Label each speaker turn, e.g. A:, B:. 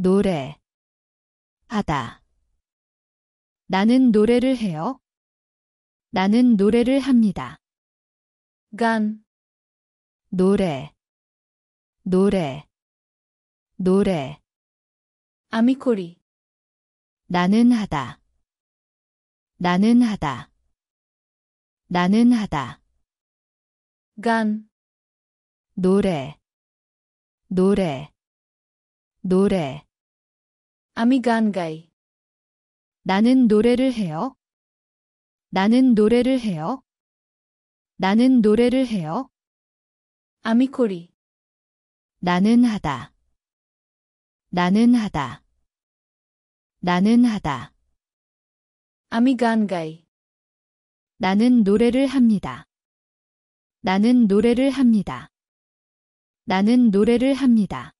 A: 노래 하다. 나는 노래를 해요. 나는 노래를 합니다.
B: 간.
A: 노래 노래 노래.
B: 아미코리.
A: 나는 하다. 나는 하다. 나는 하다.
B: 간.
A: 노래 노래 노래.
B: আমি গান গাই
A: 나는 노래를 해요. 나는 노래를 해요. 나는 노래를 해요.
B: আমি করি
A: 나는 하다. 나는 하다. 나는 하다.
B: আমি গান গাই
A: 나는 노래를 합니다. 나는 노래를 합니다. 나는 노래를 합니다.